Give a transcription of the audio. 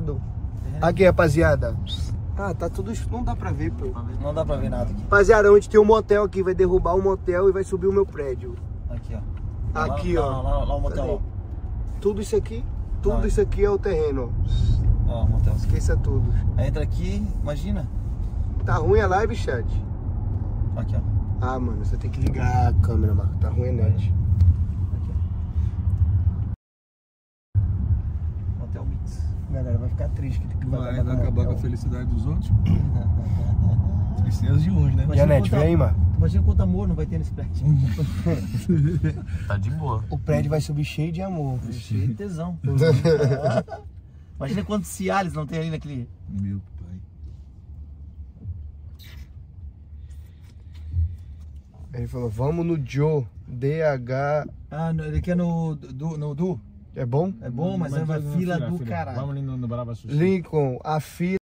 lado. Aqui, rapaziada. Ah, tá tudo. Não dá pra ver, pô. Não dá pra ver nada aqui. Rapaziada, onde tem um motel aqui, vai derrubar o motel e vai subir o meu prédio. Aqui, ó. Aqui, lá, ó. Lá, lá, lá o motel, Cadê? Tudo isso aqui, tudo Tá. isso aqui é o terreno. ó. Ó, o motel. Esqueça tudo. Aí entra aqui, imagina. Tá ruim a live, chat? Aqui, ó. Ah, mano, você tem que ligar a câmera, Marco. Tá ruim a net. Aqui, ó. Motel Galera, vai ficar triste que vai, Vai, acabar acabar com a felicidade dos outros. Tristeza de uns, né? E a net, vem aí, mano. Imagina quanto amor não vai ter nesse prédio. Tá de boa. O prédio vai subir cheio de amor. Cheio de tesão. Imagina quantos Cialis não tem ali naquele. Meu pai. Ele falou, vamos no Joe, DH. Ah, no- ele quer no Du. No du. É bom? É bom, mas, é uma fila filha, do caralho. Vamos ali no, no Brava Sushi. Lincoln, a fila.